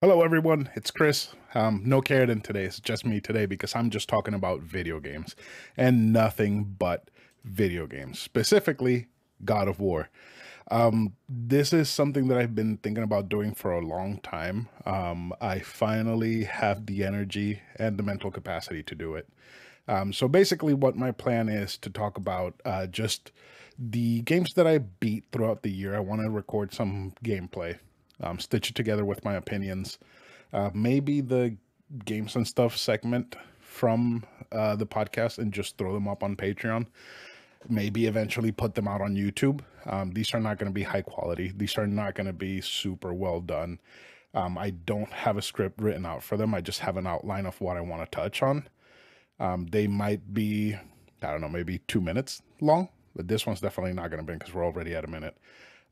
Hello, everyone. It's Chris. Um, no Carradine today. It's just me today because I'm just talking about video games and nothing but video games, specifically God of War. Um, this is something that I've been thinking about doing for a long time. Um, I finally have the energy and the mental capacity to do it. Um, so basically, what my plan is to talk about uh, just the games that I beat throughout the year. I want to record some gameplay um, stitch it together with my opinions. Uh, maybe the games and stuff segment from uh, the podcast and just throw them up on Patreon. Maybe eventually put them out on YouTube. Um, these are not going to be high quality. These are not going to be super well done. Um, I don't have a script written out for them. I just have an outline of what I want to touch on. Um, they might be, I don't know, maybe two minutes long, but this one's definitely not going to be because we're already at a minute.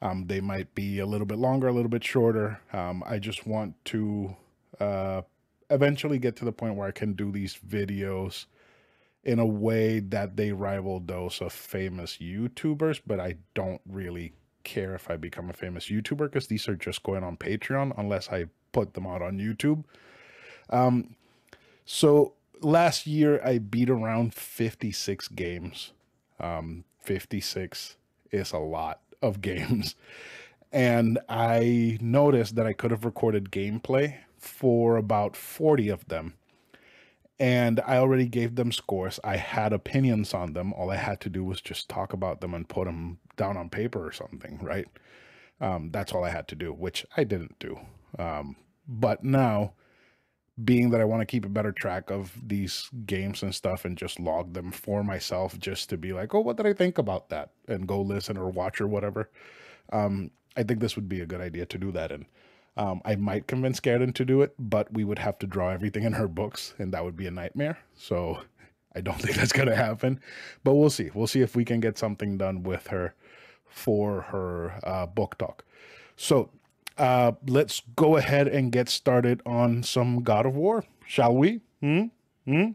Um, they might be a little bit longer, a little bit shorter. Um, I just want to uh, eventually get to the point where I can do these videos in a way that they rival those of famous YouTubers, but I don't really care if I become a famous YouTuber because these are just going on Patreon unless I put them out on YouTube. Um, so last year I beat around 56 games. Um, 56 is a lot of games. And I noticed that I could have recorded gameplay for about 40 of them. And I already gave them scores. I had opinions on them. All I had to do was just talk about them and put them down on paper or something, right? Um, that's all I had to do, which I didn't do. Um, but now, being that I want to keep a better track of these games and stuff and just log them for myself just to be like, oh, what did I think about that? And go listen or watch or whatever. Um, I think this would be a good idea to do that. And um, I might convince Carradine to do it, but we would have to draw everything in her books and that would be a nightmare. So I don't think that's going to happen, but we'll see. We'll see if we can get something done with her for her uh, book talk. So uh, let's go ahead and get started on some God of War, shall we? Hmm? Hmm?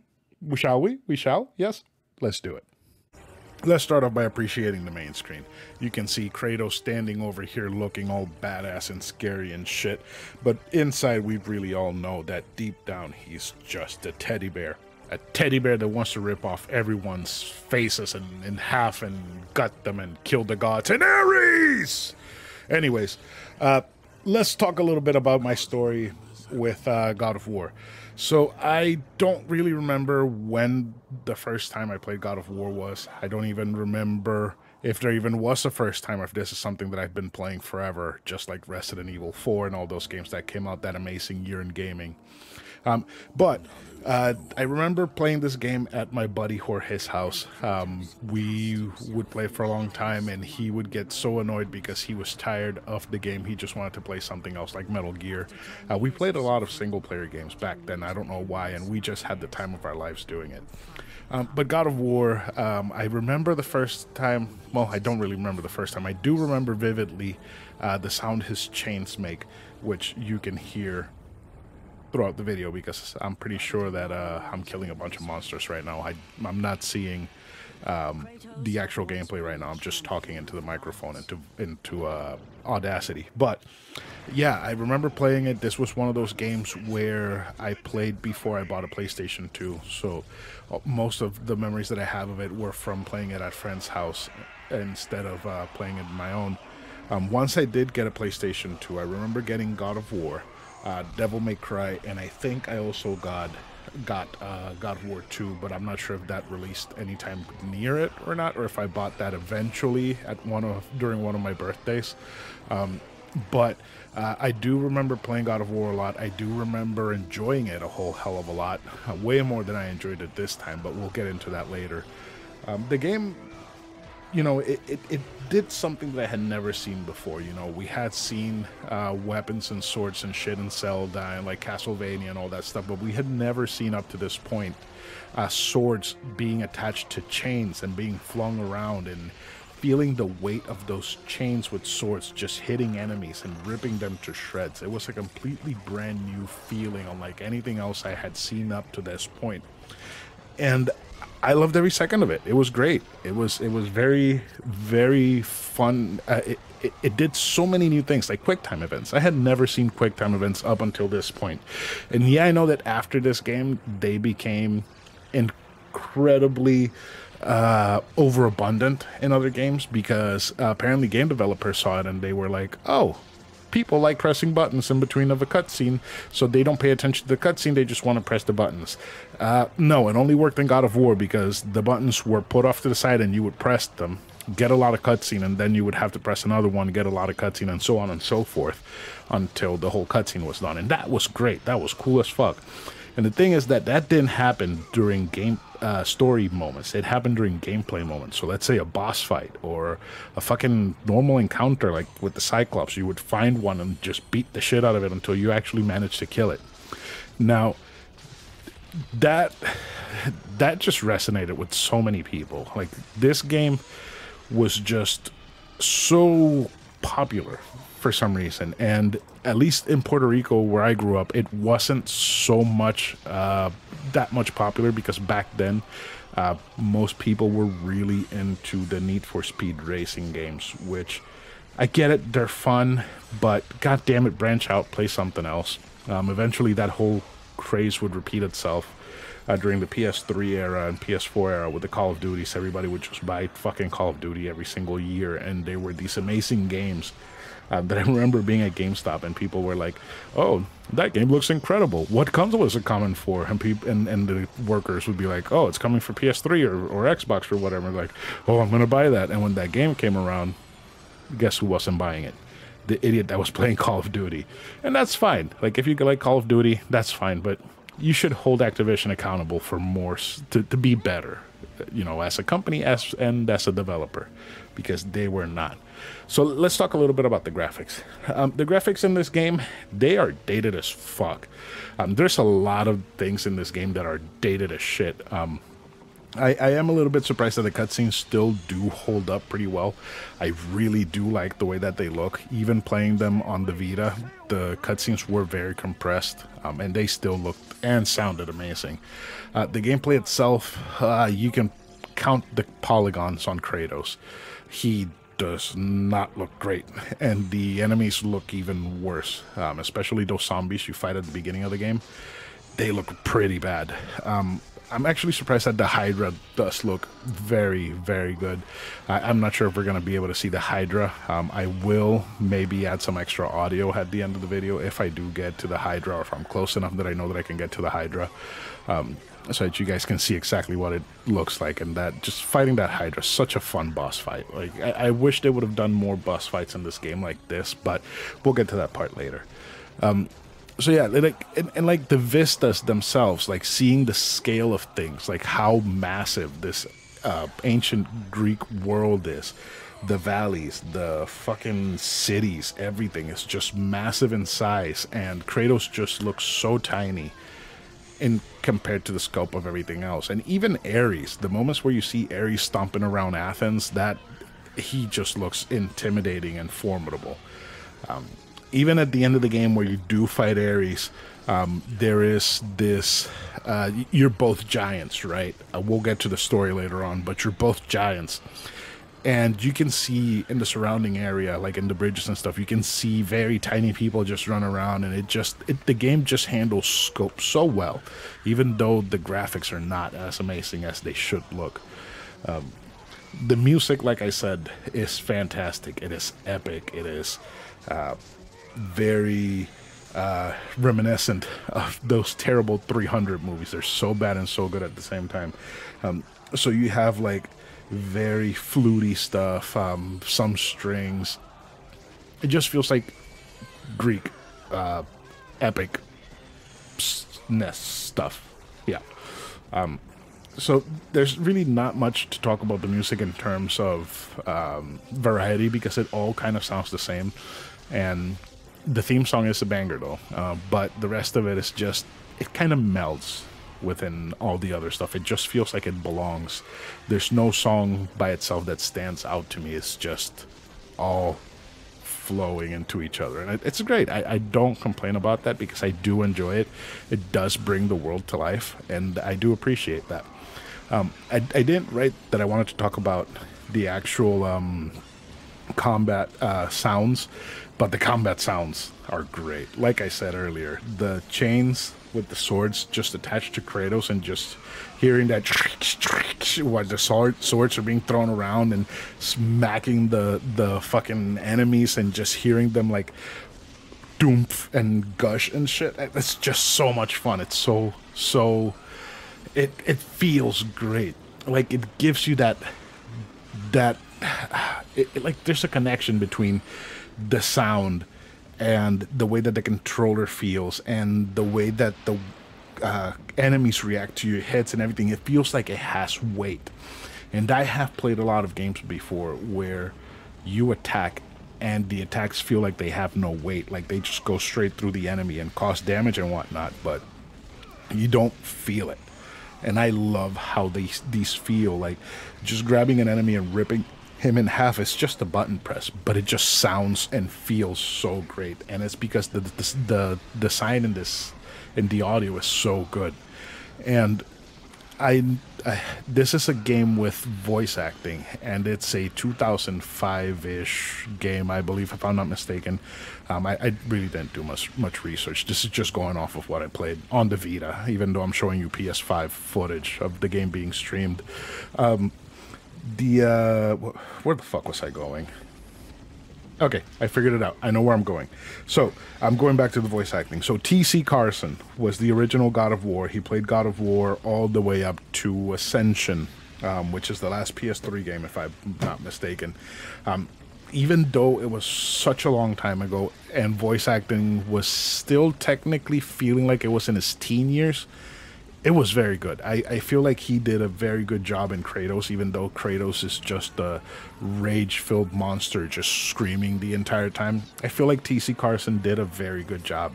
Shall we? We shall? Yes? Let's do it. Let's start off by appreciating the main screen. You can see Kratos standing over here looking all badass and scary and shit, but inside we really all know that deep down he's just a teddy bear. A teddy bear that wants to rip off everyone's faces and in half and gut them and kill the gods and Ares! Anyways, uh, let's talk a little bit about my story with uh, God of War. So I don't really remember when the first time I played God of War was. I don't even remember if there even was a first time or if this is something that I've been playing forever, just like Resident Evil 4 and all those games that came out that amazing year in gaming. Um, but uh, I remember playing this game at my buddy Jorge's house. Um, we would play for a long time, and he would get so annoyed because he was tired of the game. He just wanted to play something else, like Metal Gear. Uh, we played a lot of single player games back then. I don't know why, and we just had the time of our lives doing it. Um, but God of War, um, I remember the first time. Well, I don't really remember the first time. I do remember vividly uh, the sound his chains make, which you can hear throughout the video because I'm pretty sure that uh, I'm killing a bunch of monsters right now. I, I'm not seeing um, the actual gameplay right now. I'm just talking into the microphone into into uh, Audacity. But yeah, I remember playing it. This was one of those games where I played before I bought a PlayStation 2. So uh, most of the memories that I have of it were from playing it at friend's house instead of uh, playing it my own. Um, once I did get a PlayStation 2, I remember getting God of War uh, Devil May Cry, and I think I also got got uh, God of War 2, but I'm not sure if that released anytime near it or not, or if I bought that eventually at one of during one of my birthdays. Um, but uh, I do remember playing God of War a lot. I do remember enjoying it a whole hell of a lot, uh, way more than I enjoyed it this time. But we'll get into that later. Um, the game you know, it, it, it, did something that I had never seen before. You know, we had seen uh, weapons and swords and shit in Zelda and like Castlevania and all that stuff, but we had never seen up to this point uh, swords being attached to chains and being flung around and feeling the weight of those chains with swords just hitting enemies and ripping them to shreds. It was a completely brand new feeling unlike anything else I had seen up to this point. And I loved every second of it. It was great. It was it was very very fun. Uh, it, it, it did so many new things like QuickTime events. I had never seen QuickTime events up until this point, and yeah, I know that after this game they became incredibly uh, overabundant in other games because uh, apparently game developers saw it and they were like, oh, people like pressing buttons in between of a cutscene, so they don't pay attention to the cutscene. They just want to press the buttons. Uh, no, it only worked in God of War because the buttons were put off to the side, and you would press them, get a lot of cutscene, and then you would have to press another one, get a lot of cutscene, and so on and so forth, until the whole cutscene was done. And that was great. That was cool as fuck. And the thing is that that didn't happen during game uh, story moments. It happened during gameplay moments. So let's say a boss fight or a fucking normal encounter, like with the Cyclops, you would find one and just beat the shit out of it until you actually manage to kill it. Now, that that just resonated with so many people. Like this game was just so popular for some reason. And at least in Puerto Rico, where I grew up, it wasn't so much uh, that much popular because back then uh, most people were really into the Need for Speed racing games, which I get it, they're fun, but god damn it, branch out, play something else. Um, eventually, that whole craze would repeat itself. Uh, during the PS3 era and PS4 era with the Call of Duties, everybody would just buy fucking Call of Duty every single year, and they were these amazing games uh, that I remember being at GameStop and people were like, "Oh, that game looks incredible. What console is it coming for?" And people and, and the workers would be like, "Oh, it's coming for PS3 or, or Xbox or whatever." Like, "Oh, I'm gonna buy that." And when that game came around, guess who wasn't buying it? The idiot that was playing Call of Duty, and that's fine. Like, if you like Call of Duty, that's fine. But you should hold Activision accountable for more to, to be better, you know, as a company as and as a developer, because they were not. So let's talk a little bit about the graphics. Um, the graphics in this game, they are dated as fuck. Um, there's a lot of things in this game that are dated as shit. Um, I, I, am a little bit surprised that the cutscenes still do hold up pretty well. I really do like the way that they look. Even playing them on the Vita, the cutscenes were very compressed, um, and they still looked and sounded amazing. Uh, the gameplay itself, uh, you can count the polygons on Kratos. He does not look great, and the enemies look even worse. Um, especially those zombies you fight at the beginning of the game, they look pretty bad. Um, I'm actually surprised that the Hydra does look very, very good. I, am not sure if we're going to be able to see the Hydra. Um, I will maybe add some extra audio at the end of the video if I do get to the Hydra or if I'm close enough that I know that I can get to the Hydra. Um, so that you guys can see exactly what it looks like and that just fighting that hydra such a fun boss fight. Like I, I, wish they would have done more boss fights in this game like this but we'll get to that part later. Um, so yeah like and, and like the vistas themselves like seeing the scale of things like how massive this uh, ancient greek world is the valleys, the fucking cities, everything is just massive in size, and Kratos just looks so tiny in compared to the scope of everything else. And even Ares, the moments where you see Ares stomping around Athens, that he just looks intimidating and formidable. Um, even at the end of the game where you do fight Ares, um, there is this. Uh, you're both giants, right? Uh, we'll get to the story later on, but you're both giants and you can see in the surrounding area like in the bridges and stuff you can see very tiny people just run around and it just it, the game just handles scope so well even though the graphics are not as amazing as they should look. Um, the music like i said is fantastic. It is epic. It is uh, very uh, reminiscent of those terrible 300 movies. They're so bad and so good at the same time. Um, so you have like very fluty stuff, um, some strings. It just feels like Greek uh, epic nest stuff. Yeah. Um, so there's really not much to talk about the music in terms of um, variety because it all kind of sounds the same, and the theme song is a banger though. Uh, but the rest of it is just it kind of melds within all the other stuff. It just feels like it belongs. There's no song by itself that stands out to me. It's just all flowing into each other. And it's great. I, I don't complain about that because I do enjoy it. It does bring the world to life, and I do appreciate that. Um, I, I didn't write that I wanted to talk about the actual um, combat uh, sounds, but the combat sounds are great. Like I said earlier, the chains with the swords just attached to Kratos and just hearing that while the sword, swords are being thrown around and smacking the the fucking enemies and just hearing them like doomph and gush and shit. It's just so much fun. It's so so it it feels great. Like it gives you that that it, it, like there's a connection between the sound and the way that the controller feels and the way that the uh, enemies react to your hits and everything. It feels like it has weight. And I have played a lot of games before where you attack and the attacks feel like they have no weight, like they just go straight through the enemy and cause damage and whatnot, but you don't feel it. And I love how these these feel like just grabbing an enemy and ripping him in half is just a button press, but it just sounds and feels so great. And it's because the the the, the sign in this in the audio is so good. And I, I, this is a game with voice acting, and it's a 2005-ish game, I believe, if I'm not mistaken. Um, I, I, really didn't do much much research. This is just going off of what I played on the Vita, even though I'm showing you PS5 footage of the game being streamed. Um, the uh, where the fuck was I going? Okay, I figured it out. I know where I'm going. So I'm going back to the voice acting. So T.C. Carson was the original God of War. He played God of War all the way up to Ascension, um, which is the last PS3 game, if I'm not mistaken. Um, even though it was such a long time ago and voice acting was still technically feeling like it was in his teen years, it was very good. I, I feel like he did a very good job in Kratos, even though Kratos is just a rage filled monster just screaming the entire time. I feel like TC Carson did a very good job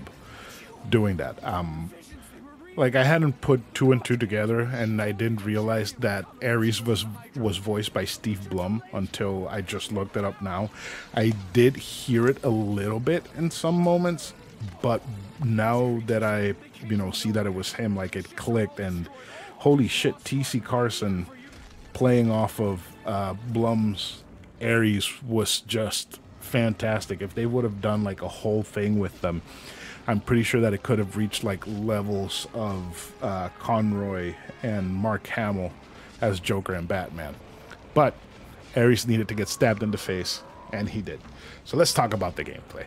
doing that. Um, like I hadn't put two and two together, and I didn't realize that Ares was was voiced by Steve Blum until I just looked it up now. I did hear it a little bit in some moments, but now that I, you know, see that it was him, like it clicked and holy shit, TC Carson playing off of uh, Blum's Ares was just fantastic. If they would have done like a whole thing with them, I'm pretty sure that it could have reached like levels of uh, Conroy and Mark Hamill as Joker and Batman. But Ares needed to get stabbed in the face, and he did. So let's talk about the gameplay.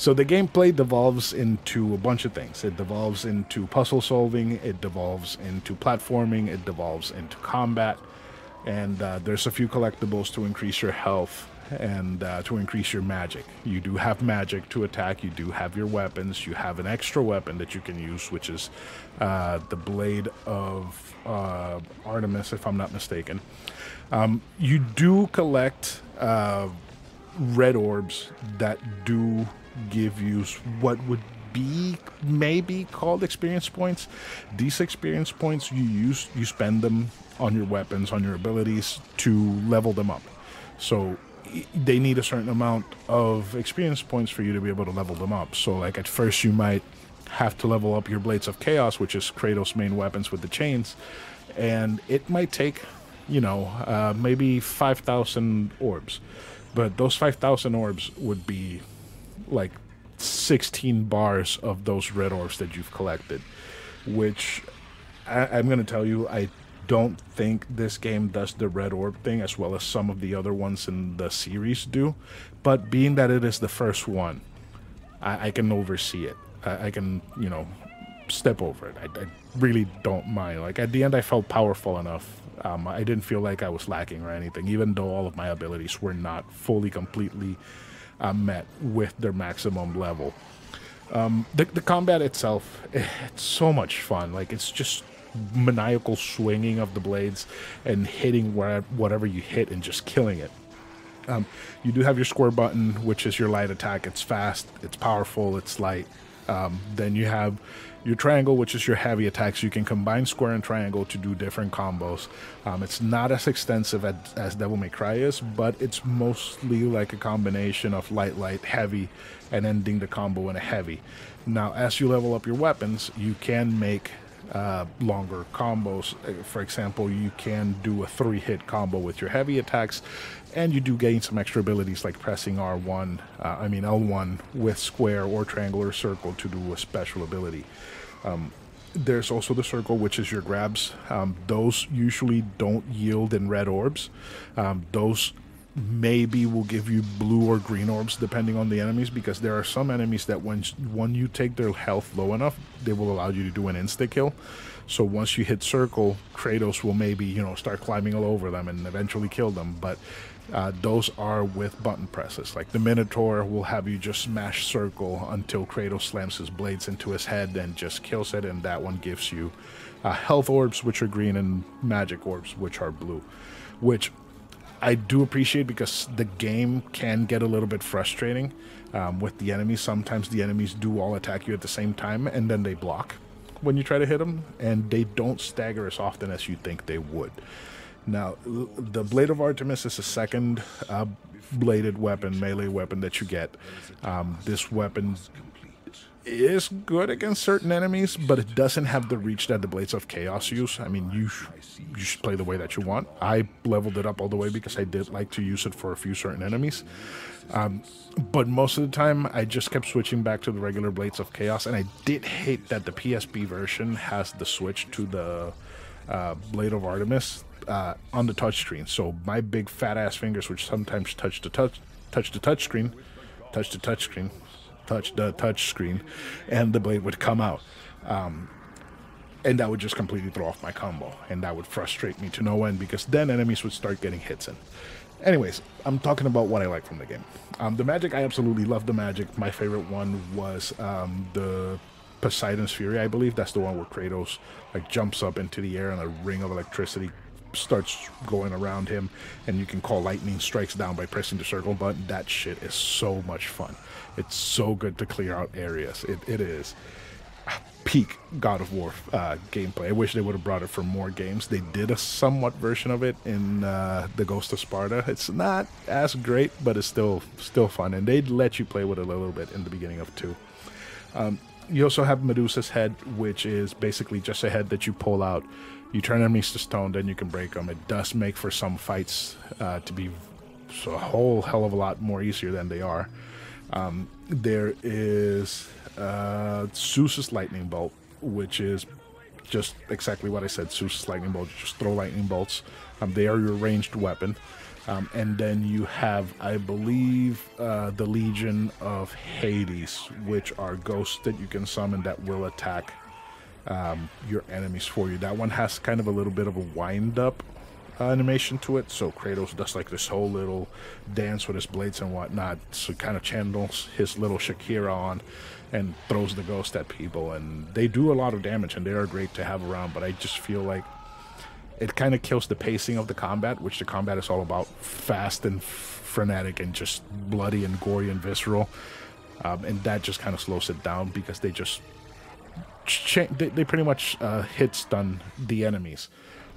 So the gameplay devolves into a bunch of things. It devolves into puzzle solving, it devolves into platforming, it devolves into combat, and uh, there's a few collectibles to increase your health and uh, to increase your magic. You do have magic to attack, you do have your weapons, you have an extra weapon that you can use, which is uh, the Blade of uh, Artemis, if I'm not mistaken. Um, you do collect uh, red orbs that do give you what would be maybe called experience points. These experience points you use you spend them on your weapons, on your abilities to level them up. So they need a certain amount of experience points for you to be able to level them up. So like at first you might have to level up your blades of chaos, which is Kratos' main weapons with the chains, and it might take, you know, uh, maybe five thousand orbs. But those five thousand orbs would be like 16 bars of those red orbs that you've collected, which I, am going to tell you, I don't think this game does the red orb thing as well as some of the other ones in the series do. But being that it is the first one, I, I can oversee it. I, I, can, you know, step over it. I, I, really don't mind. Like at the end, I felt powerful enough. Um, I didn't feel like I was lacking or anything, even though all of my abilities were not fully, completely uh, met with their maximum level. Um, the, the combat itself, it's so much fun. Like it's just maniacal swinging of the blades and hitting where, whatever you hit and just killing it. Um, you do have your square button, which is your light attack. It's fast, it's powerful, it's light. Um, then you have your triangle, which is your heavy attacks. You can combine square and triangle to do different combos. Um, it's not as extensive as, as Devil May Cry is, but it's mostly like a combination of light, light, heavy, and ending the combo in a heavy. Now, as you level up your weapons, you can make uh, longer combos. Uh, for example, you can do a three hit combo with your heavy attacks, and you do gain some extra abilities like pressing R1, uh, I mean L1 with square or triangle or circle to do a special ability. Um, there's also the circle, which is your grabs. Um, those usually don't yield in red orbs. Um, those maybe will give you blue or green orbs depending on the enemies because there are some enemies that when when you take their health low enough they will allow you to do an insta kill so once you hit circle kratos will maybe you know start climbing all over them and eventually kill them but uh, those are with button presses. Like the Minotaur will have you just smash circle until Kratos slams his blades into his head and just kills it, and that one gives you uh, health orbs, which are green, and magic orbs, which are blue. Which I do appreciate because the game can get a little bit frustrating um, with the enemies. Sometimes the enemies do all attack you at the same time, and then they block when you try to hit them, and they don't stagger as often as you think they would. Now, the Blade of Artemis is a second uh, bladed weapon, melee weapon that you get. Um, this weapon is good against certain enemies, but it doesn't have the reach that the Blades of Chaos use. I mean, you, sh you should play the way that you want. I leveled it up all the way because I did like to use it for a few certain enemies. Um, but most of the time, I just kept switching back to the regular Blades of Chaos, and I did hate that the PSP version has the switch to the uh, Blade of Artemis uh, on the touchscreen. So my big fat ass fingers, which sometimes touch the touch, touch the touch screen, touch the touch screen, touch the touch screen, and the blade would come out. Um, and that would just completely throw off my combo, and that would frustrate me to no end because then enemies would start getting hits in. Anyways, I'm talking about what I like from the game. Um, the magic, I absolutely love the magic. My favorite one was um, the Poseidon's Fury, I believe. That's the one where Kratos like jumps up into the air and a ring of electricity starts going around him and you can call lightning strikes down by pressing the circle button. That shit is so much fun. It's so good to clear out areas. It, it is peak god of war uh, gameplay. I wish they would have brought it for more games. They did a somewhat version of it in uh, the ghost of sparta. It's not as great but it's still still fun and they'd let you play with it a little bit in the beginning of two. Um, you also have medusa's head which is basically just a head that you pull out you turn enemies to stone, then you can break them. It does make for some fights uh, to be a whole hell of a lot more easier than they are. Um, there is uh, Zeus's lightning bolt, which is just exactly what I said. Zeus's lightning bolt. Just throw lightning bolts. Um, they are your ranged weapon. Um, and then you have, I believe, uh, the Legion of Hades, which are ghosts that you can summon that will attack um, your enemies for you. That one has kind of a little bit of a wind up animation to it. So Kratos does like this whole little dance with his blades and whatnot. So kind of channels his little Shakira on and throws the ghost at people. And they do a lot of damage and they are great to have around. But I just feel like it kind of kills the pacing of the combat, which the combat is all about fast and frenetic and just bloody and gory and visceral. Um, and that just kind of slows it down because they just cha- they, they pretty much uh, hit stun the enemies.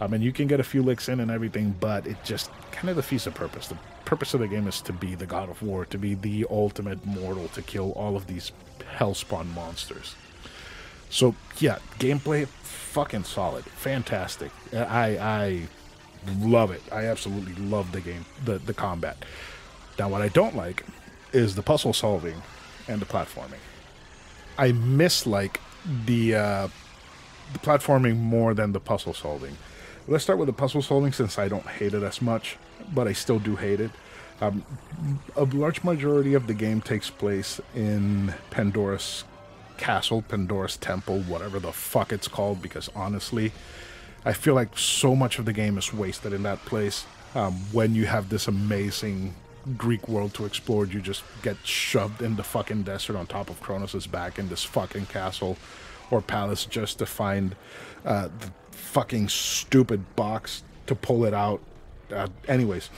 I mean, you can get a few licks in and everything, but it just kind of defeats the purpose. The purpose of the game is to be the god of war, to be the ultimate mortal, to kill all of these hellspawn monsters. So yeah, gameplay fucking solid, fantastic. I I love it. I absolutely love the game, the the combat. Now, what I don't like is the puzzle solving and the platforming. I miss like the uh, the platforming more than the puzzle solving. Let's start with the puzzle solving since I don't hate it as much, but I still do hate it. Um, a large majority of the game takes place in Pandora's castle, Pandora's temple, whatever the fuck it's called, because honestly, I feel like so much of the game is wasted in that place. Um, when you have this amazing Greek world to explore, you just get shoved in the fucking desert on top of Kronos' back in this fucking castle or palace just to find uh, the fucking stupid box to pull it out. Uh, anyways,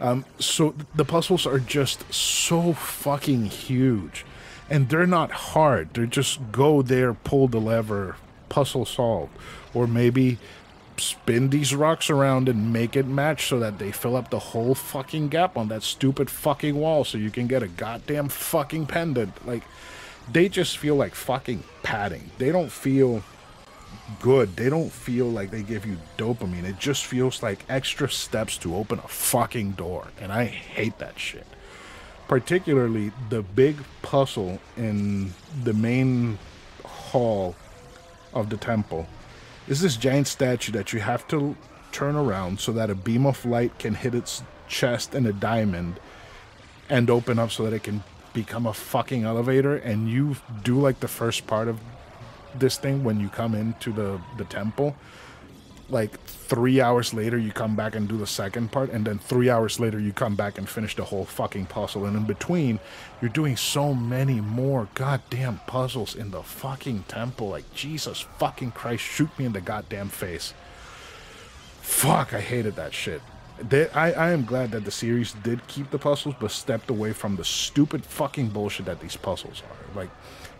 um, so the puzzles are just so fucking huge. And they're not hard. They're just go there, pull the lever, puzzle solved. Or maybe spin these rocks around and make it match so that they fill up the whole fucking gap on that stupid fucking wall so you can get a goddamn fucking pendant. Like, they just feel like fucking padding. They don't feel good. They don't feel like they give you dopamine. It just feels like extra steps to open a fucking door. And I hate that shit. Particularly the big puzzle in the main hall of the temple is this giant statue that you have to turn around so that a beam of light can hit its chest and a diamond and open up so that it can become a fucking elevator and you do like the first part of this thing when you come into the the temple like three hours later you come back and do the second part and then three hours later you come back and finish the whole fucking puzzle. And in between you're doing so many more goddamn puzzles in the fucking temple. Like jesus fucking christ shoot me in the goddamn face. Fuck i hated that shit. They, I, I am glad that the series did keep the puzzles but stepped away from the stupid fucking bullshit that these puzzles are. Like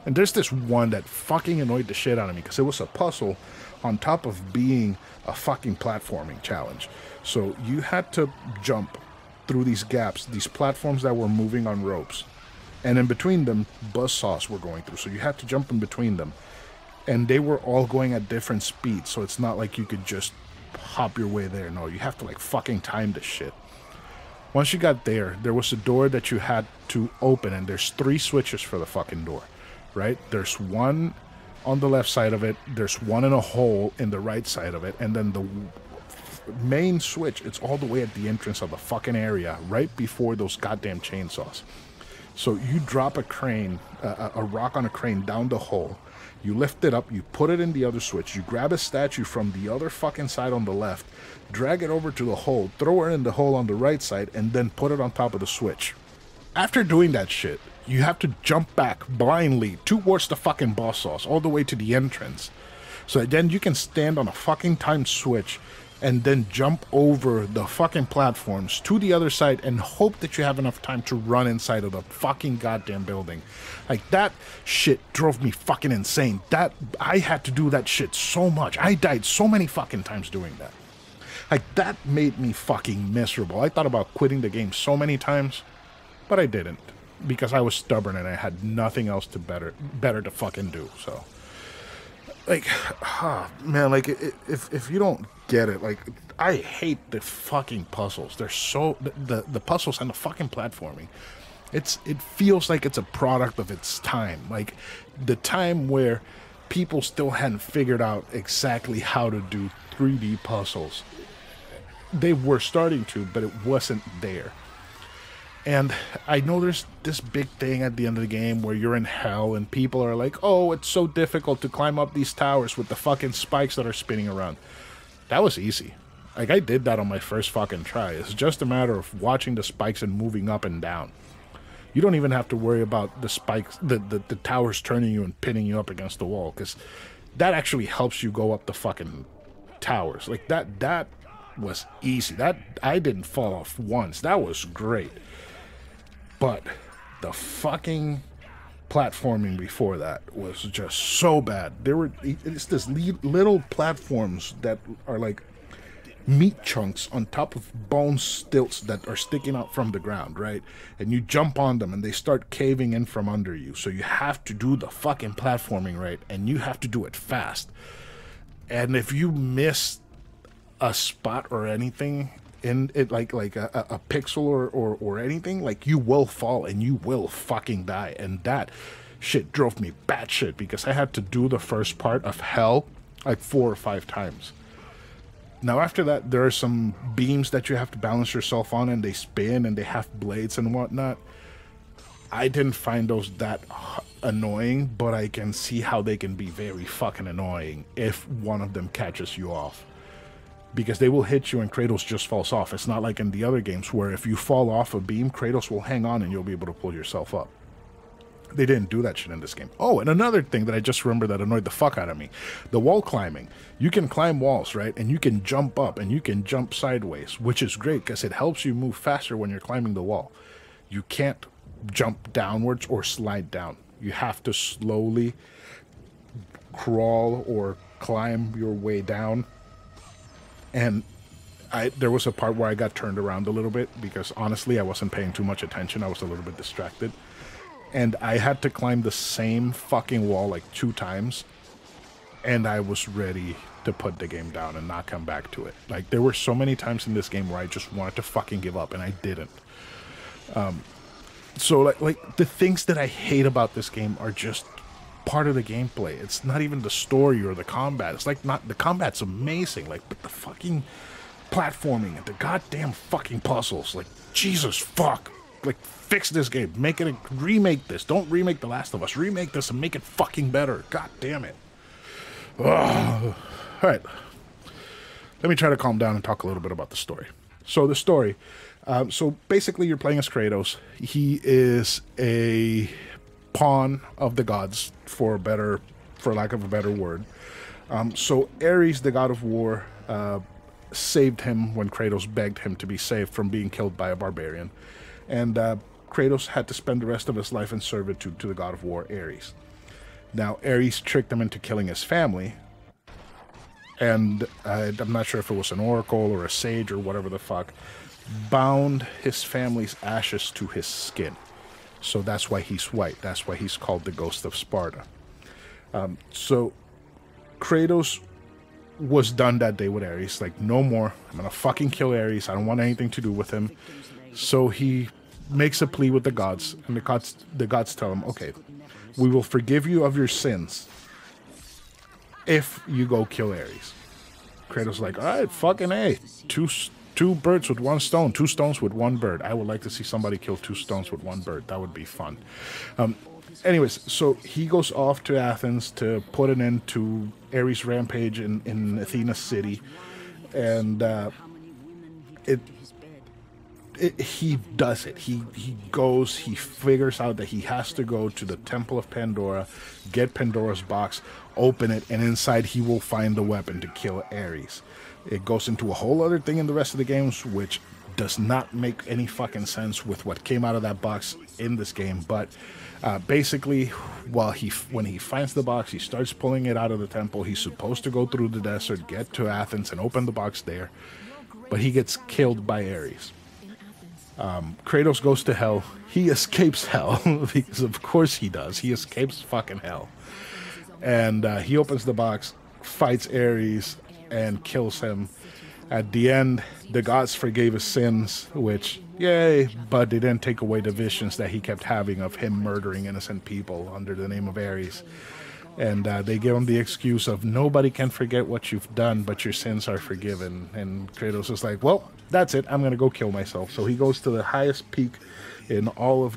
and there's this one that fucking annoyed the shit out of me because it was a puzzle on top of being a fucking platforming challenge. So you had to jump through these gaps, these platforms that were moving on ropes. And in between them, buzz saws were going through. So you had to jump in between them. And they were all going at different speeds. So it's not like you could just hop your way there. No, you have to like fucking time this shit. Once you got there, there was a door that you had to open, and there's three switches for the fucking door right? There's one on the left side of it, there's one in a hole in the right side of it, and then the main switch, it's all the way at the entrance of the fucking area, right before those goddamn chainsaws. So you drop a crane, uh, a rock on a crane down the hole. You lift it up, you put it in the other switch, you grab a statue from the other fucking side on the left, drag it over to the hole, throw it in the hole on the right side, and then put it on top of the switch. After doing that shit, you have to jump back blindly towards the fucking boss sauce all the way to the entrance. So then you can stand on a fucking time switch and then jump over the fucking platforms to the other side and hope that you have enough time to run inside of the fucking goddamn building. Like that shit drove me fucking insane. That I had to do that shit so much. I died so many fucking times doing that. Like that made me fucking miserable. I thought about quitting the game so many times, but I didn't because I was stubborn and I had nothing else to better better to fucking do. So, like, ah, man, like if if you don't get it, like, I hate the fucking puzzles. They're so the the, the puzzles and the fucking platforming. It's it feels like it's a product of its time, like the time where people still hadn't figured out exactly how to do 3D puzzles. They were starting to, but it wasn't there. And I know there's this big thing at the end of the game where you're in hell and people are like, oh, it's so difficult to climb up these towers with the fucking spikes that are spinning around. That was easy. Like, I did that on my first fucking try. It's just a matter of watching the spikes and moving up and down. You don't even have to worry about the spikes, the, the, the towers turning you and pinning you up against the wall, because that actually helps you go up the fucking towers. Like, that, that was easy. That, I didn't fall off once. That was great. But the fucking platforming before that was just so bad. There were it's this little platforms that are like meat chunks on top of bone stilts that are sticking out from the ground, right? And you jump on them and they start caving in from under you. So you have to do the fucking platforming right and you have to do it fast. And if you miss a spot or anything, in it like like a, a pixel or, or or anything, like you will fall and you will fucking die. And that shit drove me batshit because I had to do the first part of hell like four or five times. Now after that, there are some beams that you have to balance yourself on, and they spin and they have blades and whatnot. I didn't find those that annoying, but I can see how they can be very fucking annoying if one of them catches you off because they will hit you and Kratos just falls off. It's not like in the other games where if you fall off a beam, Kratos will hang on and you'll be able to pull yourself up. They didn't do that shit in this game. Oh, and another thing that I just remember that annoyed the fuck out of me the wall climbing. You can climb walls, right? And you can jump up and you can jump sideways, which is great because it helps you move faster when you're climbing the wall. You can't jump downwards or slide down. You have to slowly crawl or climb your way down and I there was a part where I got turned around a little bit because honestly I wasn't paying too much attention. I was a little bit distracted. And I had to climb the same fucking wall like two times. and I was ready to put the game down and not come back to it. Like there were so many times in this game where I just wanted to fucking give up and I didn't. Um, so like like the things that I hate about this game are just part of the gameplay. It's not even the story or the combat. It's like not the combat's amazing, like but the fucking platforming and the goddamn fucking puzzles. Like Jesus fuck. Like fix this game. Make it a remake this. Don't remake The Last of Us. Remake this and make it fucking better. God damn it. Ugh. All right. Let me try to calm down and talk a little bit about the story. So the story. Um, so basically, you're playing as Kratos. He is a pawn of the gods, for better, for lack of a better word. Um, so Ares, the god of war, uh, saved him when Kratos begged him to be saved from being killed by a barbarian, and uh, Kratos had to spend the rest of his life in servitude to the god of war, Ares. Now, Ares tricked him into killing his family, and uh, I'm not sure if it was an oracle or a sage or whatever the fuck, bound his family's ashes to his skin. So that's why he's white. That's why he's called the Ghost of Sparta. Um, so Kratos was done that day with Ares. Like, no more. I'm gonna fucking kill Ares. I don't want anything to do with him. So he makes a plea with the gods, and the gods the gods tell him, okay, we will forgive you of your sins if you go kill Ares. Kratos like, all right, fucking a, two two birds with one stone, two stones with one bird. I would like to see somebody kill two stones with one bird. That would be fun. Um, anyways, so he goes off to Athens to put an end to Ares' rampage in, in Athena City, and uh, it, it, he does it. He he goes. He figures out that he has to go to the Temple of Pandora, get Pandora's box, open it, and inside he will find the weapon to kill Ares. It goes into a whole other thing in the rest of the games, which does not make any fucking sense with what came out of that box in this game. But uh, basically, while he when he finds the box, he starts pulling it out of the temple. He's supposed to go through the desert, get to Athens, and open the box there. But he gets killed by Ares. Um, Kratos goes to hell. He escapes hell because, of course, he does. He escapes fucking hell, and uh, he opens the box, fights Ares, and kills him. At the end, the gods forgave his sins, which, yay, but they didn't take away the visions that he kept having of him murdering innocent people under the name of Ares. And uh, they give him the excuse of nobody can forget what you've done, but your sins are forgiven. And Kratos is like, well, that's it. I'm going to go kill myself. So he goes to the highest peak in all of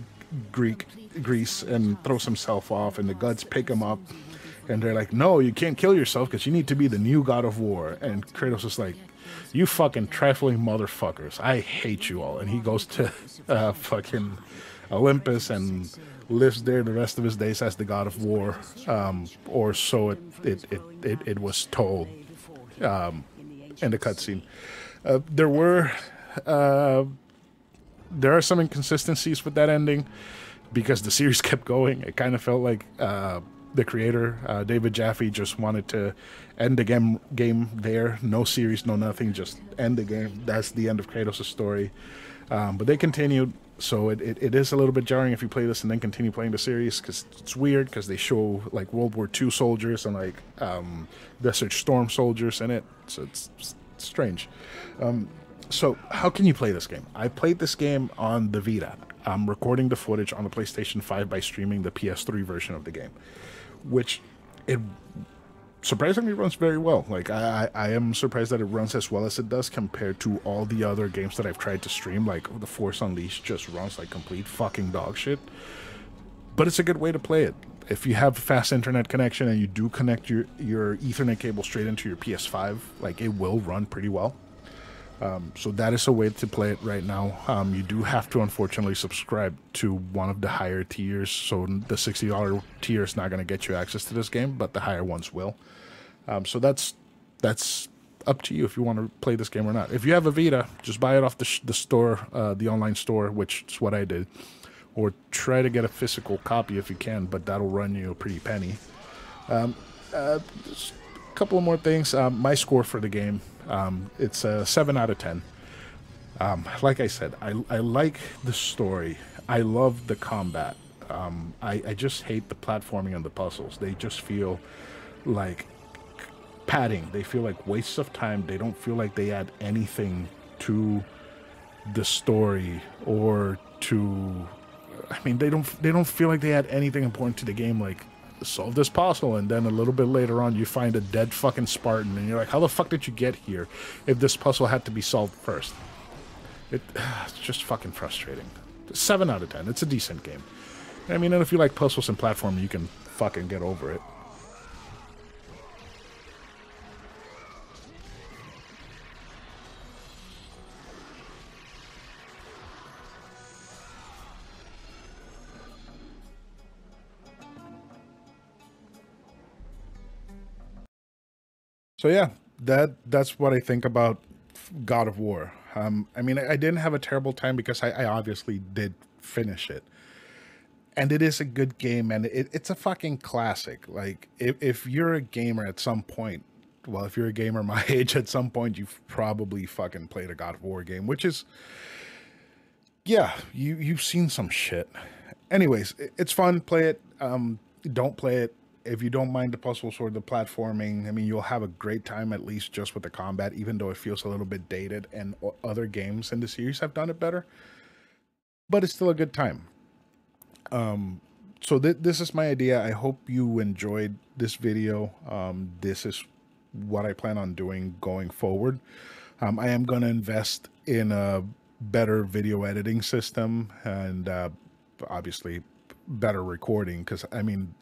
Greek Greece and throws himself off, and the gods pick him up and they're like, "No, you can't kill yourself because you need to be the new god of war." And Kratos is like, "You fucking trifling motherfuckers! I hate you all." And he goes to uh, fucking Olympus and lives there the rest of his days as the god of war, um, or so it it, it it it was told um, in the cutscene. Uh, there were uh, there are some inconsistencies with that ending because the series kept going. It kind of felt like uh, the creator, uh, David Jaffe, just wanted to end the game game there. No series, no nothing, just end the game. That's the end of Kratos' story. Um, but they continued, so it, it, it is a little bit jarring if you play this and then continue playing the series because it's weird because they show like World War II soldiers and like um, Desert Storm soldiers in it. So it's, it's strange. Um, so how can you play this game? I played this game on the Vita. I'm recording the footage on the PlayStation 5 by streaming the PS3 version of the game which it surprisingly runs very well. Like I, I am surprised that it runs as well as it does compared to all the other games that I've tried to stream. Like the Force Unleashed just runs like complete fucking dog shit. But it's a good way to play it. If you have a fast internet connection and you do connect your your Ethernet cable straight into your PS5, like it will run pretty well. Um, so that is a way to play it right now. Um, you do have to unfortunately subscribe to one of the higher tiers. So the sixty dollar tier is not going to get you access to this game, but the higher ones will. Um, so that's that's up to you if you want to play this game or not. If you have a Vita, just buy it off the the store, uh, the online store, which is what I did, or try to get a physical copy if you can, but that'll run you a pretty penny. Um, uh, couple more things. Um, my score for the game um, it's a seven out of ten. Um, like I said, I, I like the story. I love the combat. Um, I, I just hate the platforming and the puzzles. They just feel like padding. They feel like wastes of time. They don't feel like they add anything to the story or to I mean they don't they don't feel like they add anything important to the game like solve this puzzle and then a little bit later on you find a dead fucking Spartan and you're like how the fuck did you get here if this puzzle had to be solved first. It, it's just fucking frustrating. 7 out of 10. It's a decent game. I mean, and if you like puzzles and platform, you can fucking get over it. So yeah, that that's what I think about God of War. Um, I mean, I, I didn't have a terrible time because I, I, obviously did finish it, and it is a good game, and it, it's a fucking classic. Like, if if you're a gamer at some point, well, if you're a gamer my age, at some point you've probably fucking played a God of War game, which is, yeah, you you've seen some shit. Anyways, it's fun. Play it. Um, don't play it if you don't mind the puzzles or the platforming, I mean, you'll have a great time at least just with the combat, even though it feels a little bit dated and other games in the series have done it better. But it's still a good time. Um, so th- this is my idea. I hope you enjoyed this video. Um, this is what I plan on doing going forward. Um, I am going to invest in a better video editing system and uh, obviously better recording because I mean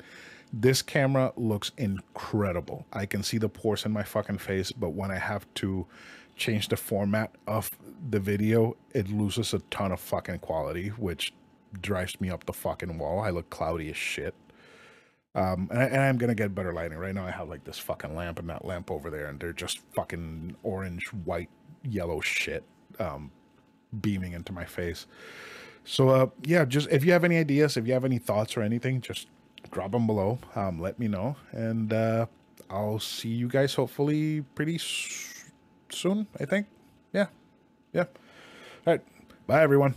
this camera looks incredible. I can see the pores in my fucking face, but when I have to change the format of the video, it loses a ton of fucking quality, which drives me up the fucking wall. I look cloudy as shit. Um, and, I, am gonna get better lighting. Right now, I have like this fucking lamp and that lamp over there, and they're just fucking orange, white, yellow shit um, beaming into my face. So, uh, yeah, just if you have any ideas, if you have any thoughts or anything, just drop them below. Um, let me know. And uh, I'll see you guys hopefully pretty soon, I think. Yeah. Yeah. All right. Bye, everyone.